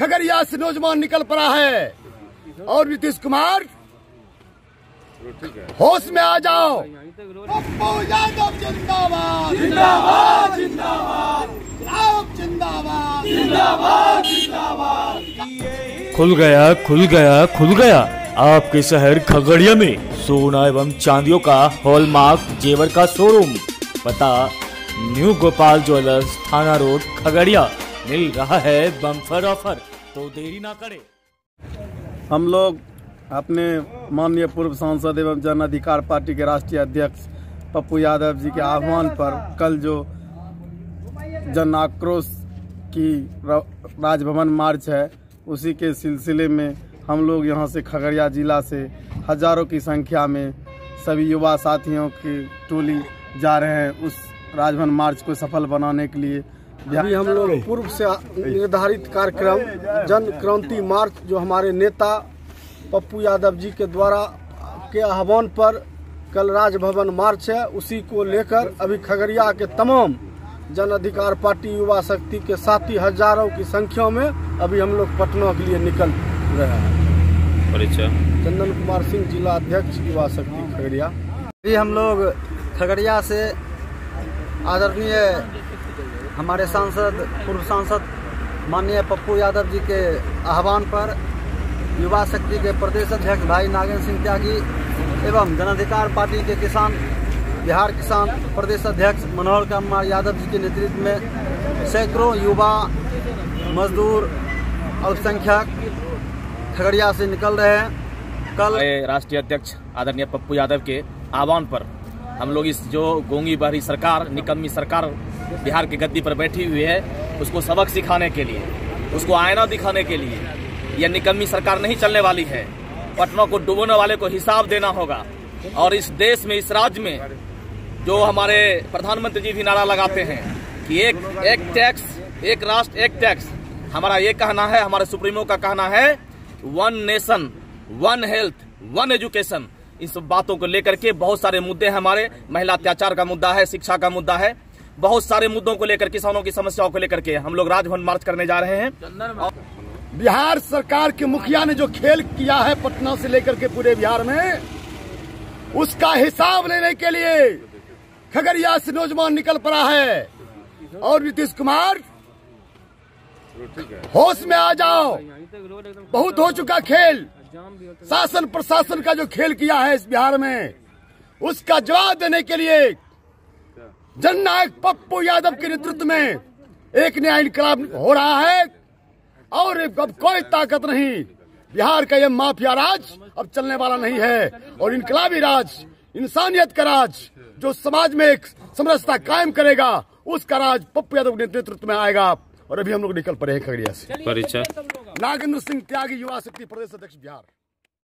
खगड़िया से नौजवान निकल पड़ा है। और नीतीश कुमार होश में आ जाओ। पप्पू यादव जिंदाबाद। जिंदाबाद। जिंदाबाद। जिंदाबाद। जिंदाबाद। जिंदाबाद। खुल गया खुल गया खुल गया। आपके शहर खगड़िया में सोना एवं चांदियों का हॉलमार्क जेवर का शोरूम पता न्यू गोपाल ज्वेलर्स थाना रोड खगड़िया। मिल रहा है बम्फर ऑफ़र तो देरी ना करें। हम लोग अपने माननीय पूर्व सांसद एवं जन अधिकार पार्टी के राष्ट्रीय अध्यक्ष पप्पू यादव जी के आह्वान पर कल जो जन आक्रोश की राजभवन मार्च है, उसी के सिलसिले में हम लोग यहाँ से खगड़िया जिला से हज़ारों की संख्या में सभी युवा साथियों की टोली जा रहे हैं उस राजभवन मार्च को सफल बनाने के लिए। अभी हम लोग पूर्व से निर्धारित कार्यक्रम जन क्रांति मार्च जो हमारे नेता पप्पू यादव जी के द्वारा के आह्वान पर कल राजभवन मार्च है उसी को लेकर अभी खगड़िया के तमाम जन अधिकार पार्टी युवा शक्ति के साथी हज़ारों की संख्या में अभी हम लोग पटना के लिए निकल रहे हैं। चंदन कुमार सिंह जिला अध्यक्ष युवा शक्ति खगड़िया। अभी हम लोग खगड़िया से आदरणीय हमारे सांसद, पूर्व सांसद माननीय पप्पू यादव जी के आह्वान पर युवा शक्ति के प्रदेश अध्यक्ष भाई नागेंद्र सिंह त्यागी एवं जनाधिकार पार्टी के किसान, बिहार किसान प्रदेश अध्यक्ष मनोहर कुमार यादव जी के नेतृत्व में सैकड़ों युवा, मजदूर, अल्पसंख्यक खगड़िया से निकल रहे हैं। कल राष्ट्रीय अध्यक्ष आदरणीय पप्पू यादव के आह्वान पर हम लोग इस जो गोंगी बहरी सरकार, निकम्मी सरकार बिहार की गद्दी पर बैठी हुई है उसको सबक सिखाने के लिए, उसको आईना दिखाने के लिए। यह निकम्मी सरकार नहीं चलने वाली है। पटना को डुबोने वाले को हिसाब देना होगा। और इस देश में, इस राज्य में जो हमारे प्रधानमंत्री जी भी नारा लगाते हैं कि एक एक टैक्स, एक राष्ट्र, एक टैक्स, हमारा ये कहना है, हमारे सुप्रीमो का कहना है, one nation, one health, one education इन सब बातों को लेकर के बहुत सारे मुद्दे हैं हमारे। महिला अत्याचार का मुद्दा है, शिक्षा का मुद्दा है। बहुत सारे मुद्दों को लेकर, किसानों की समस्याओं को लेकर के हम लोग राजभवन मार्च करने जा रहे हैं। बिहार सरकार के मुखिया ने जो खेल किया है पटना से लेकर के पूरे बिहार में, उसका हिसाब लेने के लिए खगड़िया से नौजवान निकल पड़ा है। और नीतीश कुमार, होश में आ जाओ। बहुत हो चुका खेल। शासन प्रशासन का जो खेल किया है इस बिहार में, उसका जवाब देने के लिए जननायक पप्पू यादव के नेतृत्व में एक नया इनकलाब हो रहा है और अब कोई ताकत नहीं। बिहार का यह माफिया राज अब चलने वाला नहीं है और इनकलाबी राज इंसानियत का राज जो समाज में एक समरसता कायम करेगा उसका राज पप्पू यादव के नेतृत्व में आएगा। और अभी हम लोग निकल पड़े हैं खगड़िया से। परिचय। नागेंद्र सिंह त्यागी युवा शक्ति प्रदेश अध्यक्ष बिहार।